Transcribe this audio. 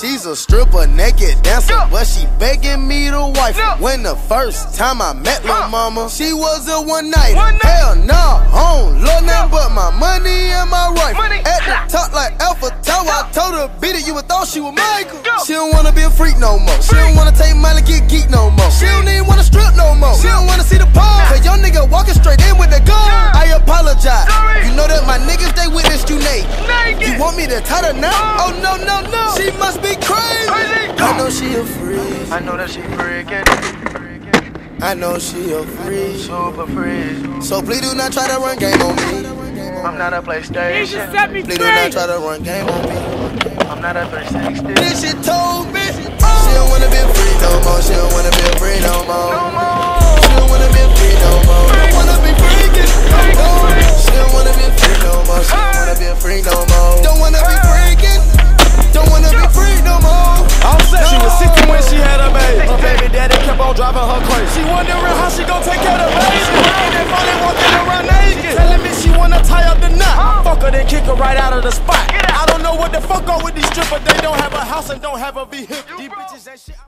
She's a stripper, naked dancer, but she begging me to wife. When the first time I met my mama, she was a one night. Hell nah, I don't love nothing but my money and my rifle. At the top like Eiffel Tower, I told her beat it, you would thought she was Michael. She don't wanna be a freak no more. She don't wanna take money, get geek no more. She don't even wanna strip no more. She don't wanna see the pole. Cause young nigga walking straight in with the gun. I apologize. You know that my niggas, they witnessed you naked. You want me to tie her now? Oh no, no, no. She must be crazy. I know she a freak. I know that she freaking, I know she a freak. super freak. So please do not try to run game on me. I'm not a PlayStation. set me Please do not try to run game on me. I'm not a 360. Then she told driving her crazy. She wondering how she gon' take care of the baby. And then finally walking around naked. Telling me she wanna tie up the knot. Fuck her, then kick her right out of the spot. I don't know what the fuck are with these strippers. They don't have a house and don't have a vehicle. These bitches shit.